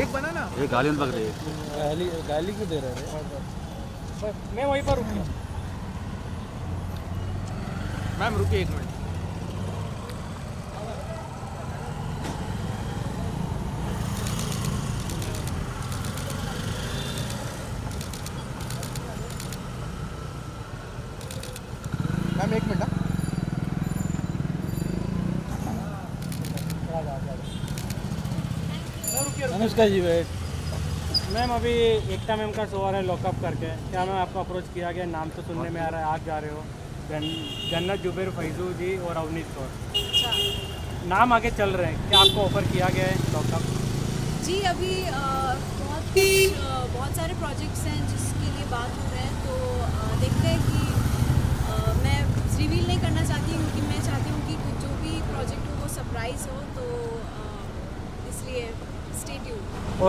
एक बना ना। ये गालियन पक रही है। गाली गाली क्यों दे रहे हैं? मैं वहीं पर रुक गया। मैम रुकिए एक मिनट। मैम एक मिनट हाँ। अनुष्का जी वेट मैम अभी एकता मैम का शो आ रहा है लॉकअप करके। क्या मैम आपको अप्रोच किया गया? नाम तो सुनने में आ रहा है आप जा रहे हो। जन्नत जुबेर फैजू जी और अवनीत कौर। अच्छा। नाम आगे चल रहे हैं। क्या आपको ऑफ़र किया गया है लॉकअप जी अभी बहुत अ, बहुत सारे प्रोजेक्ट्स हैं जिसके लिए बात हो रहे हैं। तो देखते हैं कि मैं रिवील नहीं करना चाहती हूँ क्योंकि मैं चाहती हूँ कि जो भी प्रोजेक्ट हो वो सरप्राइज़ हो। तो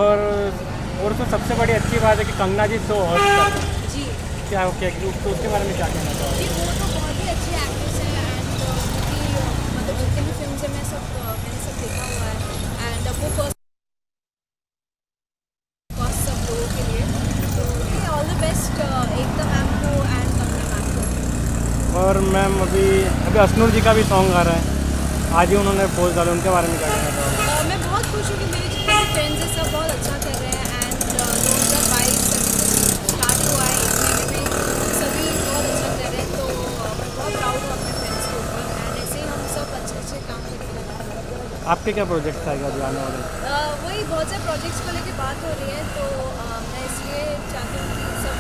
और और तो सबसे बड़ी अच्छी बात है कि कंगना जी शो होस्ट कर रहे जी। क्या क्या तो उसके बारे में क्या कहना चाहोगे? वो तो बहुत ही अच्छे एक्ट्रेस हैं एंड उनकी मतलब जितने भी फ़िल्म है मैं सब मैंने सब देखा हुआ है। एंड वो फ़र्स्ट फ़र्स्ट सब लोगों के लिए। तो all the best Ekta ma'am को एंड कंगना मैम को। और मैम अभी अभी असनूर जी का भी सॉन्ग आ रहा है। आज ही उन्होंने पोस्ट डाले उनके बारे में क्या कहना चाहोगे अ, मैं बहुत खुश हूँ कि मेरे जितने भी फ्रेंड्स हैं सब बहुत अच्छा कर रहे हैं एंड दो हज़ार बाईस अभी तो स्टार्ट हुआ है एक महीने में सभी बहुत अच्छा कर रहे हैं तो अ, मैं बहुत प्राउड हूँ अपने फ्रेंड्स के ऊपर एंड ऐसे ही हम सब अच्छे अच्छे काम करते रहेंगे आपके क्या प्रोजेक्ट्स आएगा अभी आने वाले? वही बहुत से प्रोजेक्ट्स को लेकर बात हो रही है तो मैं इसलिए चाहती हूँ कि सब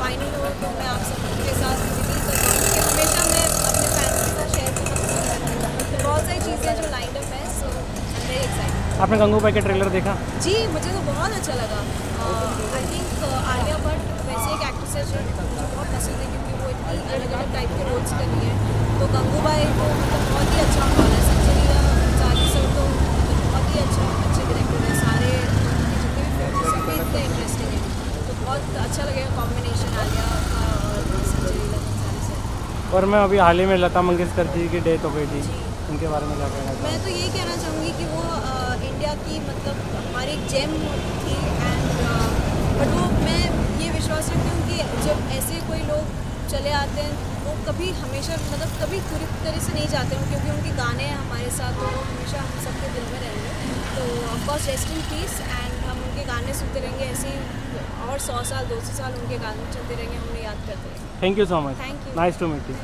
फाइनल हो तो मैं आप सबके साथ रिवील कर पाऊँ क्योंकि हमेशा मैं अपने फैंस के साथ शेयर करना हूँ। तो बहुत सारी चीज़ें जो लाइंड अप है सो आई वेरी एक्साइटेड आपने गंगू भाई का ट्रेलर देखा? जी मुझे तो बहुत अच्छा लगा। आई थिंक आलिया भट्ट वैसे एक एक्ट्रेस है जो मुझे बहुत पसंद है क्योंकि वो इतनी अलग अलग टाइप के रोल्स कर रही है। तो गंगूबाई को मतलब बहुत ही अच्छा रोल है संजय लीला जाली सर तो मतलब बहुत ही अच्छा अच्छे डायरेक्टर है सारे उनके जितने भी फ़िल्म सब भी इतने इंटरेस्टिंग है तो बहुत अच्छा लगेगा कॉम्बिनेशन आलिया और मैं अभी हाल ही में लता मंगेशकर जी की डेथ हो गई थी उनके बारे में क्या कहना मैं तो यही कहना चाहूँगी कि वो इंडिया की मतलब हमारी जेम थी एंड बट वो मैं ये विश्वास रखती हूँ कि जब ऐसे कोई लोग चले आते हैं वो कभी हमेशा मतलब कभी पूरी तरह से नहीं जाते हैं क्योंकि उनके गाने हमारे साथ तो हमेशा हम सबके दिल में रहेंगे। तो of course rest in peace and हम उनके गाने सुनते रहेंगे ऐसे ही और सौ साल दो सौ साल उनके गाने चलते रहेंगे हम याद करते रहेंगे। Thank you so much thank you nice to meet you